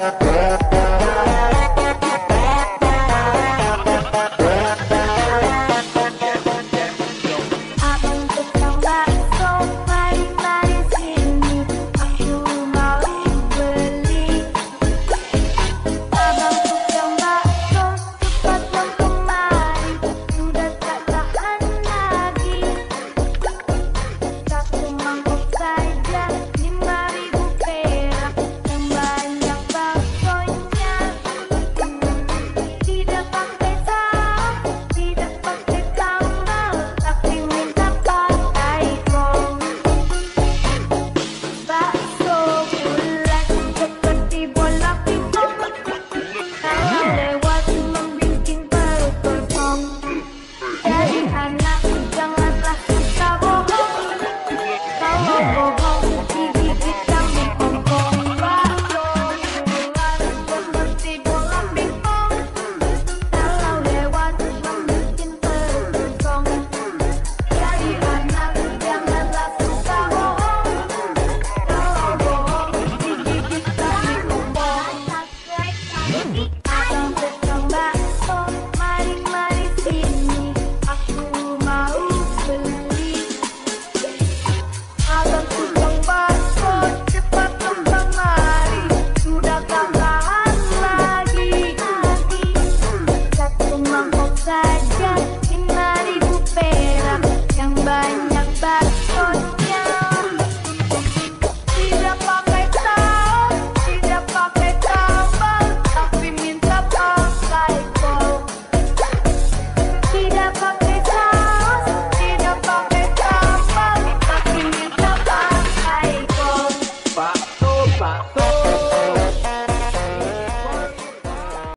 Música